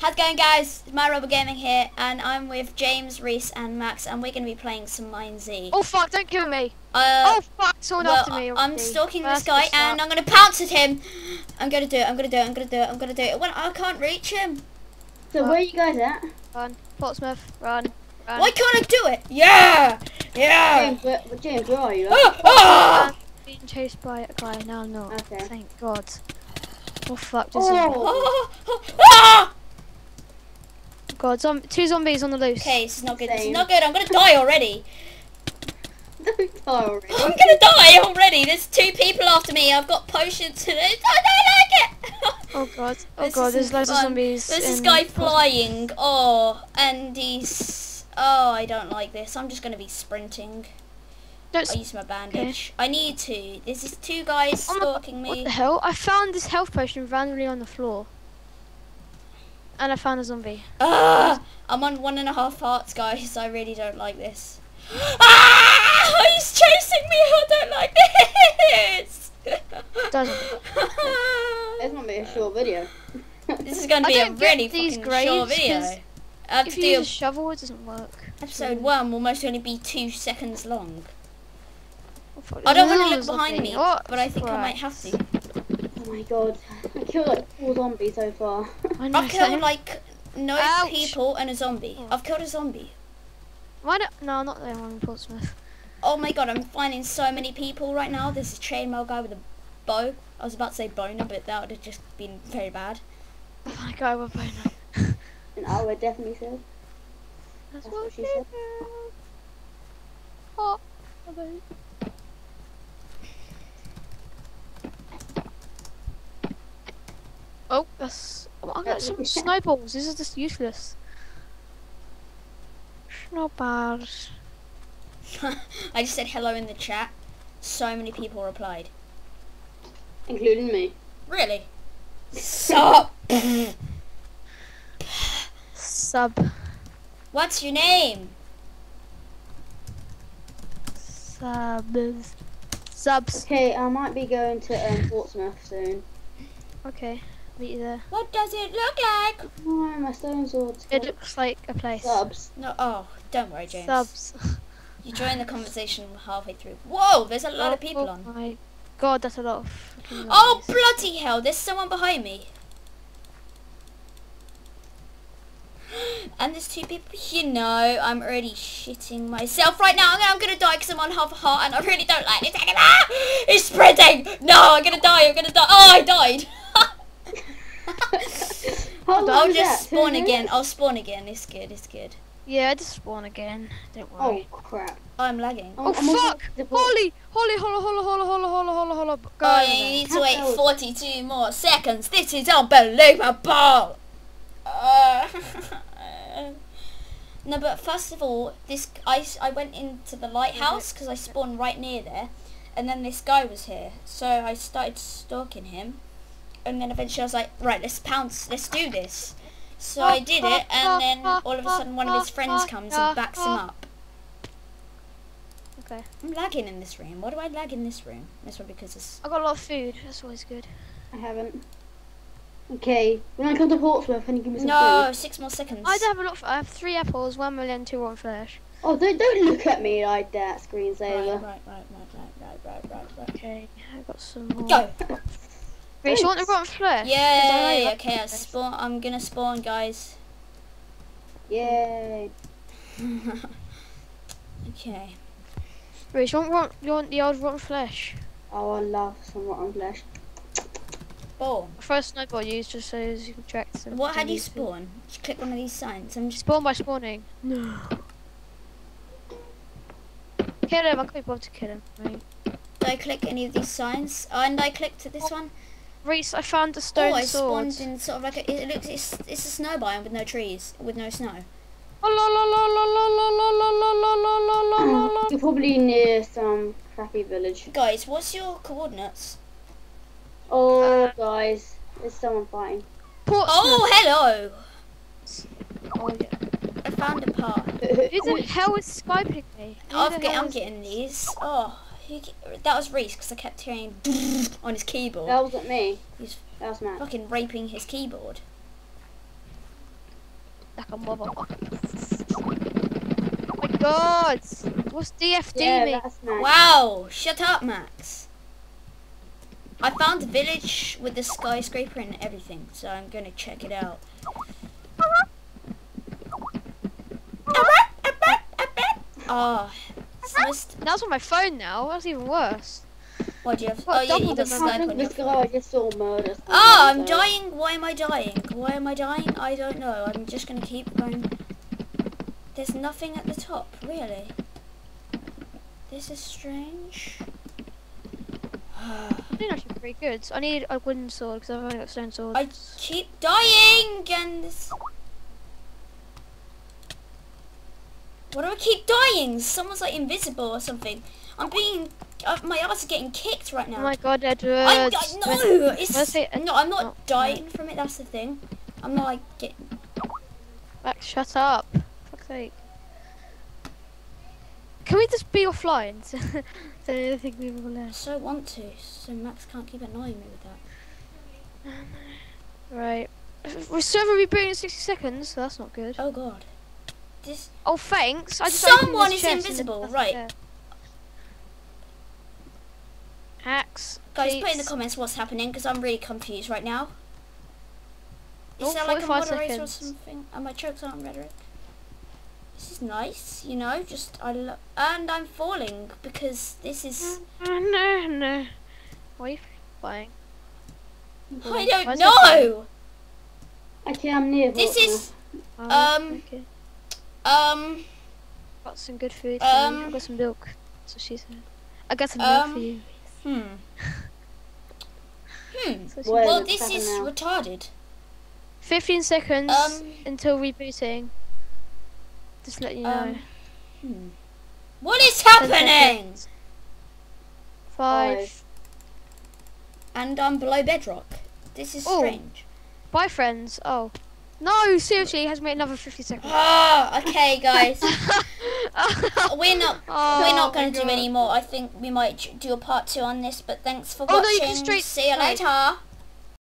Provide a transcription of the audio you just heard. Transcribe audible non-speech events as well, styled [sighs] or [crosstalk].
How's it going guys? It's my Rebel Gaming here and I'm with James, Reece and Max and we're going to be playing some MineZ. Oh fuck, don't kill me. Uh, oh fuck, someone well, after me. I'm already. stalking this guy and. I'm going to pounce at him. I'm going to do it, I'm going to do it, I'm going to do it, I'm going to do it. When I can't reach him. So where are you guys at? Run. Portsmouth, run. run. Why can't I do it? Yeah! Yeah! James, where, James, where are you? Ah, ah! I'm being chased by a guy, now I'm not. Okay. Thank God. Oh fuck, this Oh. Ah, ah, ah! God, zom two zombies on the loose. Okay, this is not good. This is not good. I'm going to die already. [laughs] Don't die already. I'm gonna die already. There's two people after me. I've got potions to I don't like it. [laughs] Oh God, oh This God, there's isn't loads of zombies. There's this guy flying. Oh, and he's. Oh, I don't like this. I'm just gonna be sprinting. Don't I s- use my bandage. I need to. There's these two guys Oh my- stalking What the hell? I found this health potion randomly on the floor. And I found a zombie. Ah, I'm on one and a half hearts, guys. I really don't like this. [gasps] Ah, he's chasing me. I don't like this. Doesn't. [laughs] That's not be a short video. This is going to be a really these fucking short graves, video. 'cause I have If you use a shovel, it doesn't work. episode one will most only be two seconds long. Oh, I don't want to look behind me, What? but I think I might have to. Oh my god. I killed like four zombies so far. I know, I've killed same. like no Ouch. people and a zombie. Oh. I've killed a zombie. Why don't, no, not the one in Portsmouth. Oh my god, I'm finding so many people right now. There's a chainmail guy with a bow. I was about to say boner, but that would have just been very bad. Oh my god, we're boner. And I would definitely said. That's That's what she said. Oh, okay. Oh, that's. Oh, I got some snowballs. This is just useless. Snowballs. [laughs] I just said hello in the chat. So many people replied. Including me. Really? [laughs] Sup? Sub. What's your name? Subs. Subs. Okay, I might be going to um, Portsmouth soon. Okay, meet you there. What does it look like? Oh, my stone sword's It looks like a place. subs. No, oh, don't worry, James. Subs. [laughs] You join the conversation halfway through. Whoa, there's a lot of people oh on. my god, that's a lot of. Oh, bloody hell, there's someone behind me. [gasps] And there's two people. You know, I'm already shitting myself right now. I'm gonna, I'm gonna die because I'm on half a heart and I really don't like this anymore. He's sprinting. No, I'm gonna die. I'm gonna die. Oh, I died. [laughs] [laughs] I'll just spawn again. I'll spawn again. It's good. It's good. Yeah, I just spawn again. Don't worry. Oh crap. I'm lagging. Oh, I'm fuck! Holy, holy, holy, holy, holy, holy, holy, holy, holy. Go Oh, you need to wait 42 more seconds. This is unbelievable. Uh, [laughs] no, but first of all, this I, I went into the lighthouse because I spawned right near there, and then this guy was here. So I started stalking him, and then eventually I was like, right, let's pounce, let's do this. So I did it, and then all of a sudden one of his friends comes and backs him up. Okay. I'm lagging in this room. Why do I lag in this room? This one because it's I got a lot of food. That's always good. I haven't. Okay, when I come to Portsmouth, can you give me some no food? six more seconds. I do have a lot. Of, I have three apples, one million, two rotten flesh. Oh, don't don't look at me like that, Right, screensaver. right, right, right, right, right, right, right, right. Okay, I got some more. Go. Rich, you want the Thanks. rotten flesh? 'Cause I know you Yay! like Okay, I spawn, I'm gonna spawn, guys. Yay. [laughs] okay. Rich, you want, rot- you want the old rotten flesh? Oh, I love some rotten flesh. Spawn. First snowball used just so as you can track them. What? How do you zombies. spawn? Just click one of these signs. I'm just. Spawn by spawning. No. [sighs] Kill him. I can't be bothered to kill him. Right. Do I click any of these signs? Oh, and I clicked this one. Reece, I found a stone oh, I sword. spawned in sort of like a, it looks it's it's a snow biome with no trees, with no snow. You're probably near some crappy village. Guys, what's your coordinates? Oh, guys, there's someone fighting. Portsmouth. Oh, hello! I found a part. Who the hell is Skyping me? I'm getting these. Oh that was Reece because I kept hearing [laughs] on his keyboard. That wasn't me. He's That was Matt. fucking raping his keyboard. like a motherfucker. Oh my god! What's DFD Yeah, mean? Wow, shut up, Max. I found a village with the skyscraper and everything, so I'm gonna check it out. Oh, it's the most. That's on my phone now. That's even worse. What do you have? What, oh, yeah, you double got the I snipe think on your this girl I just saw murder. someone, Oh, I'm dying. Why am I dying? Why am I dying? I don't know. I'm just gonna keep going. There's nothing at the top, really. This is strange. [sighs] I think actually pretty good. So I need a wooden sword because I've only got stone swords. I keep dying, and this... Why do I keep dying? Someone's like invisible or something. I'm being, uh, my ass is getting kicked right now. Oh my god, Edward. I, I no, it's say- no. I'm not oh, dying from it. That's the thing. I'm not like getting. Max, shut up. Fuck's sake. Can we just be offline? I don't think we will I so want to, so Max can't keep annoying me with that. [sighs] Right. We're server rebooting in 60 seconds, so that's not good. Oh god. This Oh, thanks. I just Someone is invisible, there's right. nothing there. Hacks. guys, put in the comments what's happening because I'm really confused right now. Is Oh, there like a 45 moderator seconds. or something? Am I choked on rhetoric? This is nice, you know. Just I lo- and I'm falling because this is. Oh, no, no. Why are you buying? I don't is know. Okay, I'm near. This is Oh, Um, Okay. Um. Got some good food. For um, you. I got some milk. That's what she said. I got some um, milk for you. Hmm. [laughs] Hmm. That's what she Well, Well, this is now. retarded. 15 seconds Um, until rebooting. Just let you know. Um. Hmm. What is happening? Five. Five. And I'm below bedrock. This is Oh. strange. Bye, friends. Oh. No, seriously, it has made another 50 seconds. Ah, okay, guys. [laughs] we're not. Oh, we're not going to do any more. I think we might do a part two on this. But thanks for Oh, watching. no, you can straight- See you later.